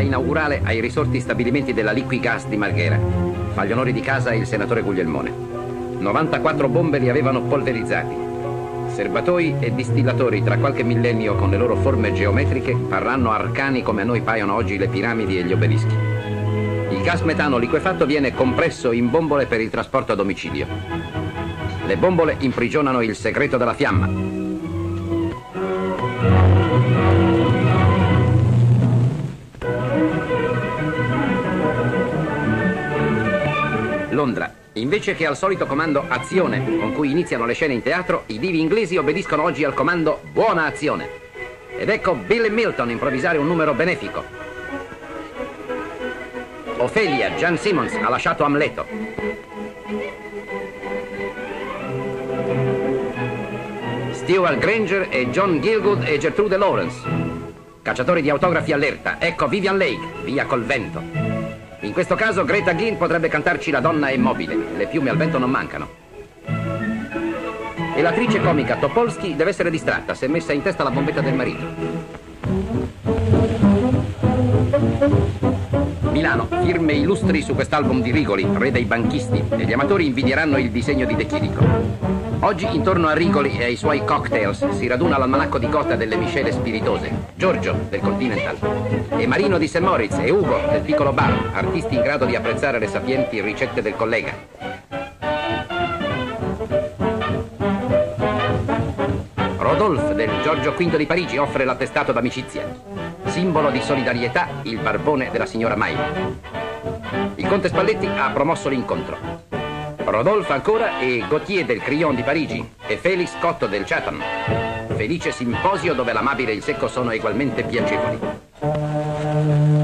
inaugurale ai risorti stabilimenti della Liquigas di Marghera. Fa gli onori di casa il senatore Guglielmone. 94 bombe li avevano polverizzati. Serbatoi e distillatori tra qualche millennio con le loro forme geometriche parranno arcani come a noi paiono oggi le piramidi e gli obelischi. Il gas metano liquefatto viene compresso in bombole per il trasporto a domicilio. Le bombole imprigionano il segreto della fiamma, Londra. Invece che al solito comando azione con cui iniziano le scene in teatro, i divi inglesi obbediscono oggi al comando buona azione. Ed ecco Billy Milton improvvisare un numero benefico. Ophelia, Jan Simmons ha lasciato Amleto. Stewart Granger e John Gilgood e Gertrude Lawrence. Cacciatori di autografi allerta. Ecco Vivian Lake, via col vento. In questo caso Greta Glynn potrebbe cantarci La donna è mobile, le piume al vento non mancano. E l'attrice comica Topolsky deve essere distratta, si è messa in testa la bombetta del marito. Milano, firme illustri su quest'album di Rigoli, re dei banchisti, e gli amatori invidieranno il disegno di De Chirico. Oggi intorno a Rigoli e ai suoi cocktails si raduna l'almanacco di cotta delle miscele spiritose, Giorgio del Continental e Marino di St. Moritz e Ugo del Piccolo Bar, artisti in grado di apprezzare le sapienti ricette del collega. Rodolphe del Giorgio V di Parigi offre l'attestato d'amicizia, simbolo di solidarietà il barbone della signora Mai. Il conte Spalletti ha promosso l'incontro. Rodolphe ancora e Gauthier del Crillon di Parigi e Felix Cotto del Chatham. Felice simposio dove l'amabile e il secco sono egualmente piacevoli.